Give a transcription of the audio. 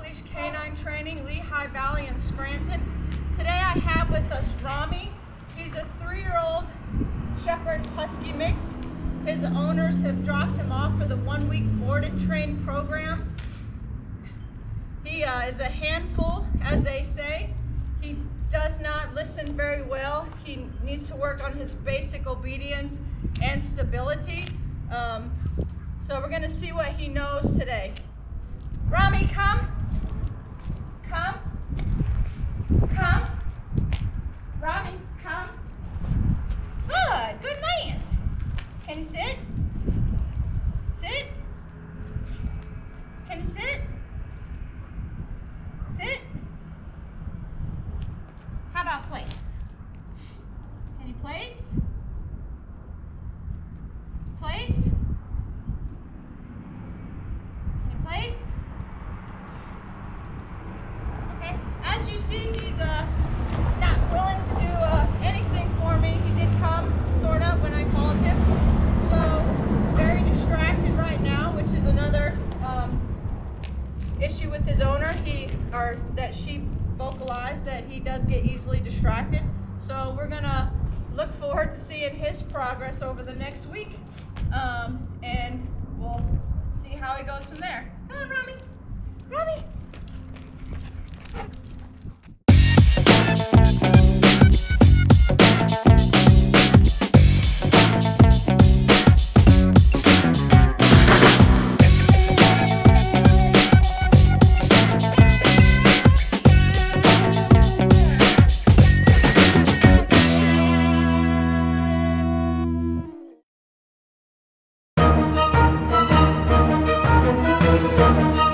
off-leash canine training, Lehigh Valley and Scranton. Today I have with us Rama. He's a three-year-old Shepherd Husky mix. His owners have dropped him off for the one-week board and train program. He uh, is a handful, as they say. He does not listen very well. He needs to work on his basic obedience and stability. Um, so we're gonna see what he knows today. Rama, come. Come. Come. Rama, come. Good, good man. Can you sit? Sit. Can you sit? Sit. How about place? Can you place? Place? Can you place? Okay. As you see, he's uh not willing to do uh, anything for me. He did come, sort of, when I called him. So very distracted right now, which is another um, issue with his owner. He or that she vocalized that he does get easily distracted. So we're gonna look forward to seeing his progress over the next week, um, and we'll see how he goes from there. Come on, Rama. Rama. Thank you.